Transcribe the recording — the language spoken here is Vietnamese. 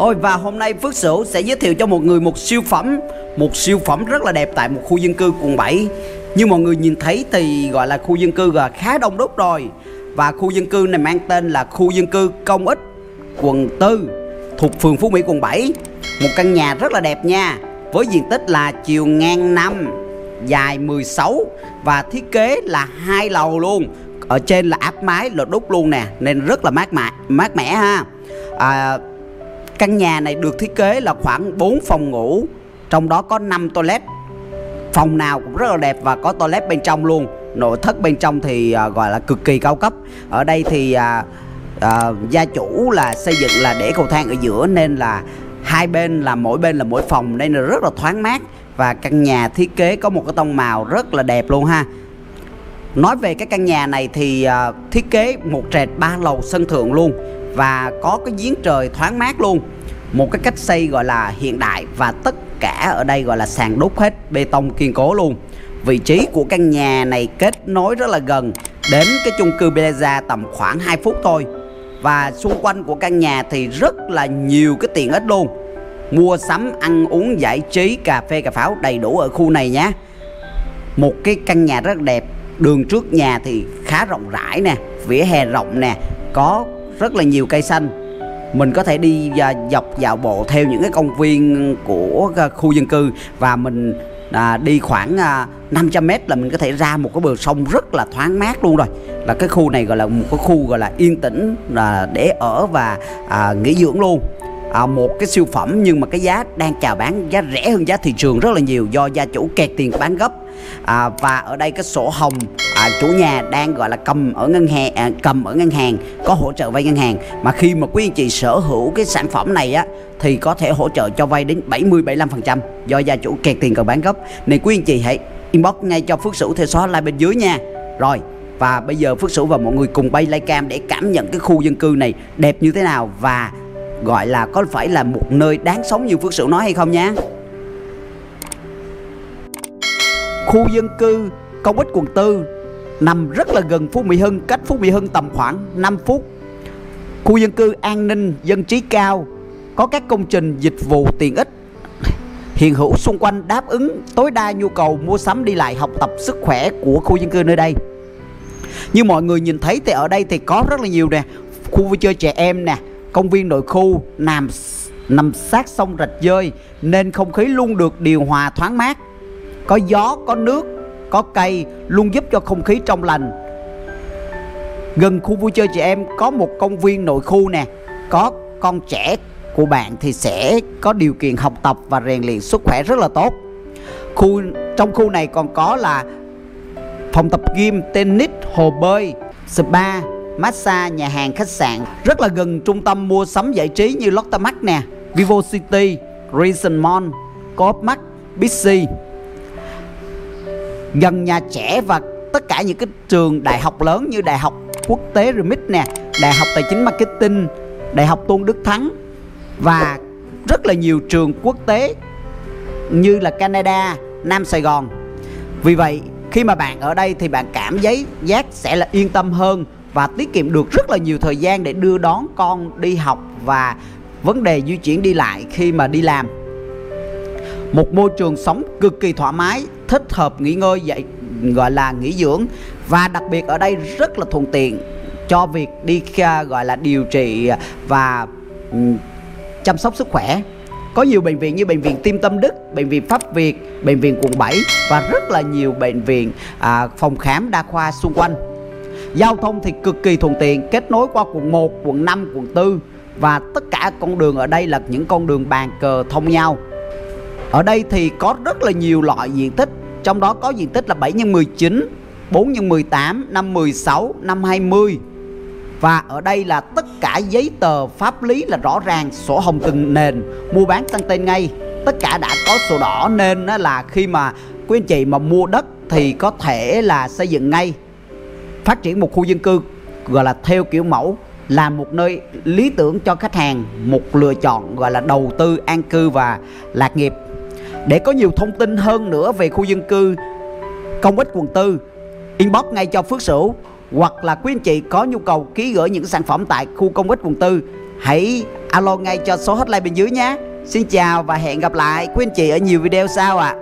Ôi và hôm nay Phước Sửu sẽ giới thiệu cho một người một siêu phẩm Một siêu phẩm rất là đẹp tại một khu dân cư quận 7 Như mọi người nhìn thấy thì gọi là khu dân cư là khá đông đúc rồi. Và khu dân cư này mang tên là khu dân cư công ích quận 4 Thuộc phường Phú Mỹ quận 7 Một căn nhà rất là đẹp nha Với diện tích là chiều ngang 5 Dài 16 Và thiết kế là hai lầu luôn. Ở trên là áp mái là đúc luôn nè Nên rất là mát mẻ, mát mẻ ha. À, Căn nhà này được thiết kế là khoảng 4 phòng ngủ Trong đó có 5 toilet. Phòng nào cũng rất là đẹp và có toilet bên trong luôn. Nội thất bên trong thì à, gọi là cực kỳ cao cấp. Ở đây thì à, à, gia chủ là xây dựng là để cầu thang ở giữa Nên là hai bên là mỗi bên là mỗi phòng Nên là rất là thoáng mát. Và căn nhà thiết kế có một cái tông màu rất là đẹp luôn ha. Nói về cái căn nhà này thì uh, thiết kế một trệt ba lầu sân thượng luôn và có cái giếng trời thoáng mát luôn. Một cái cách xây gọi là hiện đại và tất cả ở đây gọi là sàn đúc hết bê tông kiên cố luôn. Vị trí của căn nhà này kết nối rất là gần đến cái chung cư Plaza tầm khoảng 2 phút thôi. Và xung quanh của căn nhà thì rất là nhiều cái tiện ích luôn. Mua sắm ăn uống giải trí cà phê cà pháo đầy đủ ở khu này nhé. Một cái căn nhà rất đẹp đường trước nhà thì khá rộng rãi nè vỉa hè rộng nè có rất là nhiều cây xanh. Mình có thể đi à, dọc dạo bộ theo những cái công viên của à, khu dân cư và mình à, đi khoảng à, 500 mét là mình có thể ra một cái bờ sông rất là thoáng mát luôn rồi. Là cái khu này gọi là một cái khu gọi là yên tĩnh là để ở và à, nghỉ dưỡng luôn à, một cái siêu phẩm nhưng mà cái giá đang chào bán giá rẻ hơn giá thị trường rất là nhiều do gia chủ kẹt tiền bán gấp. À, và ở đây cái sổ hồng à, chủ nhà đang gọi là cầm ở ngân hàng à, cầm ở ngân hàng có hỗ trợ vay ngân hàng. Mà khi mà quý anh chị sở hữu cái sản phẩm này á thì có thể hỗ trợ cho vay đến 70 75% do gia chủ kẹt tiền cần bán gấp. Nên quý anh chị hãy inbox ngay cho Phước Sửu theo số like bên dưới nha. Rồi và bây giờ Phước Sửu và mọi người cùng bay like cam để cảm nhận cái khu dân cư này đẹp như thế nào và gọi là có phải là một nơi đáng sống như Phước Sửu nói hay không nha Khu dân cư công ích quận tư nằm rất là gần Phú Mỹ Hưng, cách Phú Mỹ Hưng tầm khoảng 5 phút. Khu dân cư an ninh, dân trí cao, có các công trình dịch vụ tiện ích hiện hữu xung quanh đáp ứng tối đa nhu cầu mua sắm đi lại học tập sức khỏe của khu dân cư nơi đây. Như mọi người nhìn thấy thì ở đây thì có rất là nhiều nè, khu vui chơi trẻ em nè, công viên nội khu nằm nằm sát sông rạch dơi nên không khí luôn được điều hòa thoáng mát. Có gió, có nước, có cây luôn giúp cho không khí trong lành. Gần khu vui chơi trẻ em có một công viên nội khu nè, có con trẻ của bạn thì sẽ có điều kiện học tập và rèn luyện sức khỏe rất là tốt. Khu trong khu này còn có là phòng tập gym, tennis, hồ bơi, spa, massage, nhà hàng, khách sạn rất là gần trung tâm mua sắm giải trí như Lotte Mart nè, Vivo City, Reason Mall, Coop Mart, Bixi. Gần nhà trẻ và tất cả những cái trường đại học lớn như Đại học Quốc tế Remit nè, Đại học Tài chính Marketing, Đại học Tôn Đức Thắng và rất là nhiều trường quốc tế như là Canada, Nam Sài Gòn. Vì vậy khi mà bạn ở đây thì bạn cảm giấy giác sẽ là yên tâm hơn và tiết kiệm được rất là nhiều thời gian để đưa đón con đi học và vấn đề di chuyển đi lại khi mà đi làm. Một môi trường sống cực kỳ thoải mái thích hợp nghỉ ngơi dạy gọi là nghỉ dưỡng và đặc biệt ở đây rất là thuận tiện cho việc đi gọi là điều trị và chăm sóc sức khỏe. Có nhiều bệnh viện như bệnh viện Tim Tâm Đức, bệnh viện Pháp Việt, bệnh viện quận 7 và rất là nhiều bệnh viện à, phòng khám đa khoa xung quanh. Giao thông thì cực kỳ thuận tiện Kết nối qua quận 1, quận 5, quận 4 Và tất cả con đường ở đây là những con đường bàn cờ thông nhau. Ở đây thì có rất là nhiều loại diện tích Trong đó có diện tích là 7 x 19 4 x 18, 5 16, 5 20 và ở đây là tất cả giấy tờ pháp lý là rõ ràng Sổ hồng từng nền. Mua bán sang tên ngay. Tất cả đã có sổ đỏ nên là khi mà quý anh chị mà mua đất Thì có thể là xây dựng ngay phát triển một khu dân cư, gọi là theo kiểu mẫu, là một nơi lý tưởng cho khách hàng, một lựa chọn, gọi là đầu tư, an cư và lạc nghiệp để có nhiều thông tin hơn nữa về khu dân cư, công ích quận tư, inbox ngay cho Phước Sửu hoặc là quý anh chị có nhu cầu ký gửi những sản phẩm tại khu công ích quận tư, hãy alo ngay cho số hotline bên dưới nhé Xin chào và hẹn gặp lại quý anh chị ở nhiều video sau ạ à.